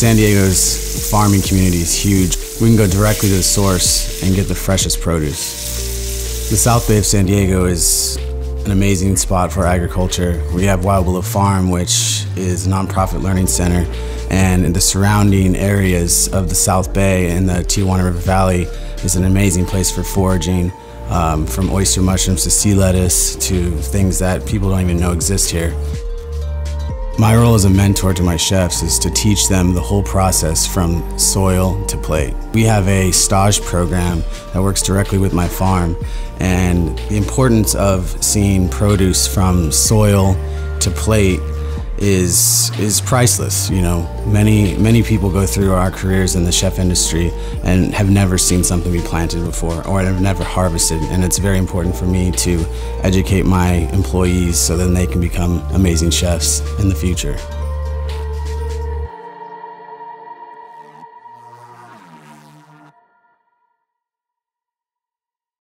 San Diego's farming community is huge. We can go directly to the source and get the freshest produce. The South Bay of San Diego is an amazing spot for agriculture. We have Wild Willow Farm, which is a nonprofit learning center, and in the surrounding areas of the South Bay and the Tijuana River Valley is an amazing place for foraging, um, from oyster mushrooms to sea lettuce to things that people don't even know exist here. My role as a mentor to my chefs is to teach them the whole process from soil to plate. We have a stage program that works directly with my farm and the importance of seeing produce from soil to plate is is priceless. You know, many many people go through our careers in the chef industry and have never seen something be planted before or have never harvested. And it's very important for me to educate my employees so then they can become amazing chefs in the future.